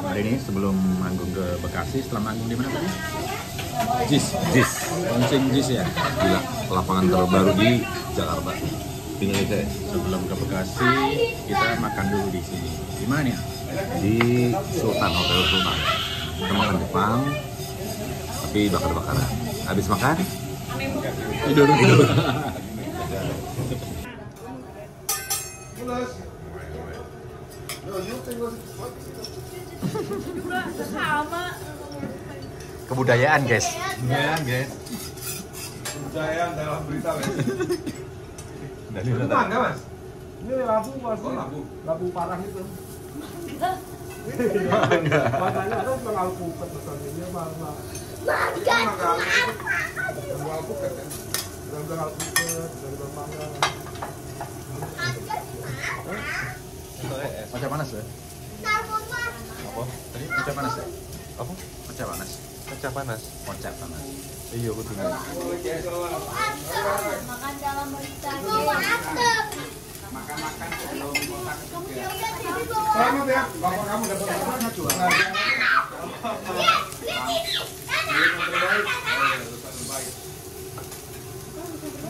Hari ini sebelum manggung ke Bekasi, setelah manggung di mana tadi? Jis, Jis, launching Jis ya. gila, lapangan terbaru di Jakarta. Indonesia. ya? Sebelum ke Bekasi, kita makan dulu di sini. Di mana ya? Di Sultan Hotel Sultan. Kita makan Jepang, tapi bakar-bakaran. Habis makan, Tidur tidur. Kebudayaan guys. ya guys. Kejayaan dalam berita Itu ini mana mas? Ini lampu mas, Oh lampu. lampu parah itu. Enggak. Makanya ada mangga kan? bilang mangga. Macam panas ya? Apa? Tadi macam panas ya? Apa? Macam panas. Kaca panas. Kocak panas. Iya, aku tinggal. Makan dalam berita. Makan-makan sebelum kotak Selamat ya, bapak kamu dapat apa? Juara.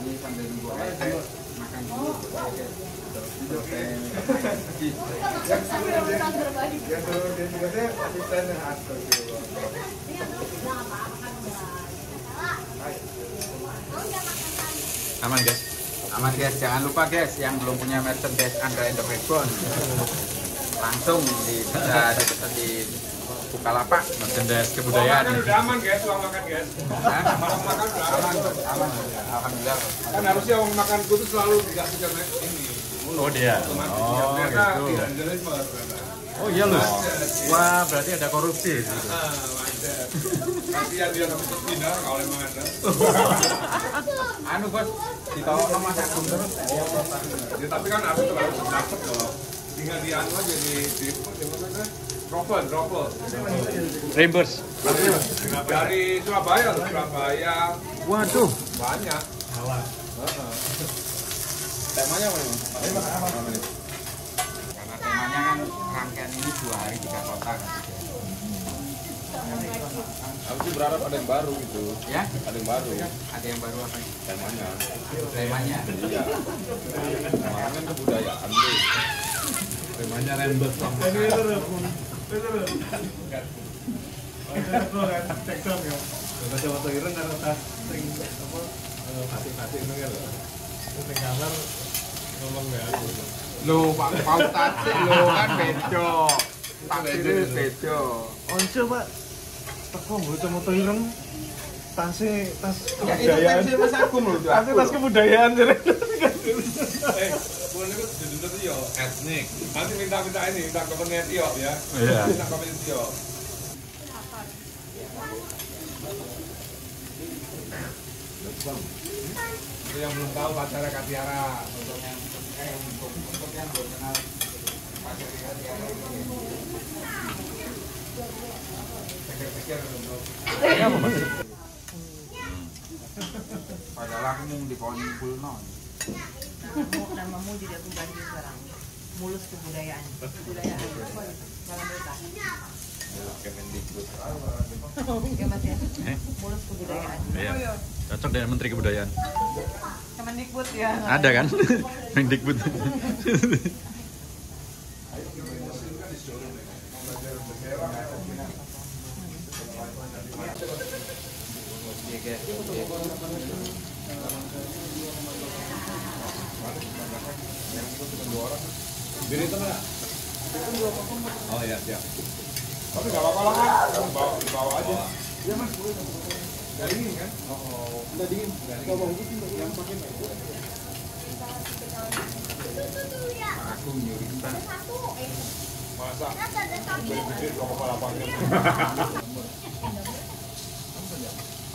Ini sambil nunggu makan dulu. Yang yang asisten. Aman guys. Aman guys, jangan lupa guys yang belum punya merchandise Andra and the Backbone langsung di bisa dipesan di Bukalapak. Merchandise kebudayaan. makan udah aman guys, uang makan guys. Uang makan udah aman. Aman, alhamdulillah. Kan harusnya uang makanku tuh selalu dikasih karena ini. Oh dia. Oh gitu. Oh iya loh. Wah berarti ada korupsi. di wajar. Kasihan dia nggak bisa pindah kalau emang ada. Anu bos, ditawa sama Mas Agung terus. Ya, tapi kan aku tuh harus dapat loh. Tinggal di anu aja di di mana kan? Dropper, dropper. Reimburse. Dari Surabaya loh, Surabaya Waduh. banyak. Heeh. Temanya apa nih? Karena temanya kan rangkaian ini dua hari tiga kota. Aku sih berharap ada yang baru gitu. Ya, Ada yang baru. ada yang baru apa? Temanya. Temanya. Iya. Kemarin kan kebudayaan tuh. Temanya reimburse sama. Ini itu loh. Itu loh. Kan, ya. Tas apa eh, kasih-kasih itu kan loh. Terus di kamar ngomong nggak aku. Lo Pak Pau tadi lo kan bedo. Taksirnya bedo. Onco pak, teko foto ireng tasnya tas Ya itu kebudayaan. Mas. Tasnya tas kebudayaan jadi. Eh, itu judulnya yo etnik. Nanti minta-minta ini, minta komennya ya. Iya. Minta komennya. Itu yang belum tahu pacarnya Katiara. Untuk yang eh, untuk untuk yang belum kenal pacar Tiara ini. Pikir-pikir untuk Ini apa mas? padahal aku mau di kulno. Kamu namamu jadi aku ganti sekarang. Mulus kebudayaan. Kebudayaan. Dalam berita. Kemendikbud. Ya mas ya. Eh? Mulus kebudayaan. Iya. Cocok dengan Menteri Kebudayaan. Kemendikbud ya. Ada kan? Mendikbud. Biri itu? Oh iya siap. Tapi nggak apa-apa lah kan, bawa bawa aja. Iya mas. Nggak dingin kan? Oh, nggak dingin. Nggak dingin. Yang pakai itu. Aku nyuri ban. Masa? Gede-gede dua kepala pakai.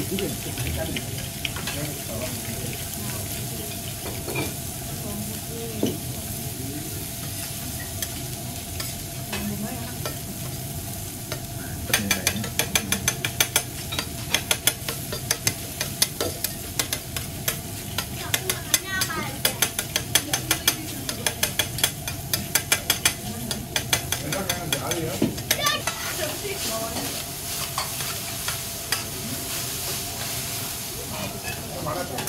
Enak kan. Semangat ya.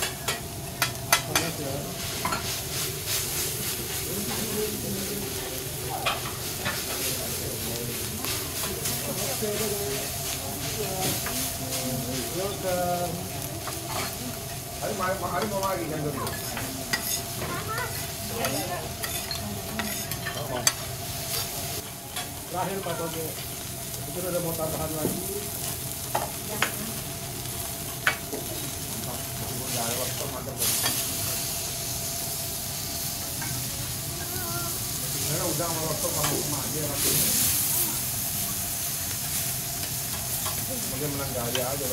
Semangat ya. Hari mau hari mau lagi kan. Terakhir Pak Toge. Itu udah mau tambahan lagi. Ada waktu udah sama waktu. Kemudian menang gaya aja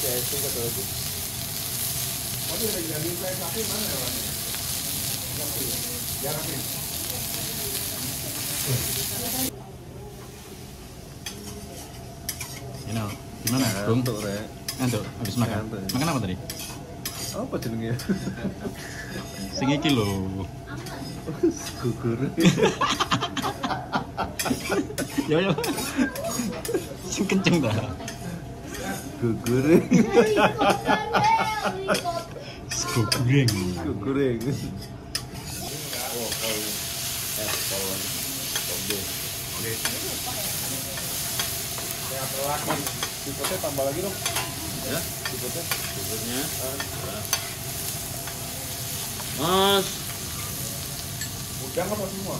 Lagi. Jadi play tapi mana ya. Ya. You know, gimana, Rek. Ngantuk, habis makan. Ngantuk. Makan apa tadi? Apa jenenge? Sing iki lho. Gugur. Yo yo. Sing kenceng dah. Gugur. Sego goreng. Gugureng. Ya lagi. Tipotnya tambah lagi dong. Ya, Tipotnya. guburnya. Mas, Udang apa semua?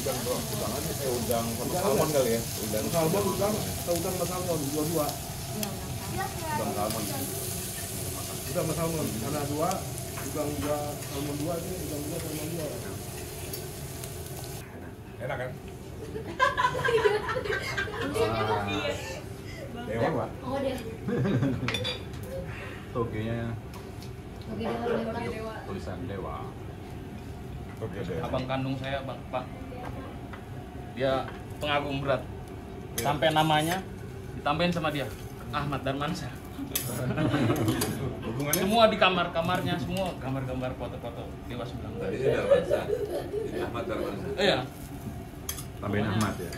Udang doang. Udang aja. Eh udang sama salmon kali ya. Udang salmon udang. Atau udang sama salmon dua-dua. Udang salmon. Udang sama salmon. Karena dua. Udang dua salmon dua ini. Udang dua salmon dua. Enak kan? Dewa. Oh dia. togenya dewa. tulisan dewa. Oke deh. abang kandung saya bang pak dia pengagum berat sampai namanya ditambahin sama dia Ahmad Darmansyah Hubungannya? semua di kamar kamarnya semua gambar-gambar foto-foto Dewa 19 Tadi Darmansa. Ini Ahmad Darmansa. iya Tambahin Ahmad ya.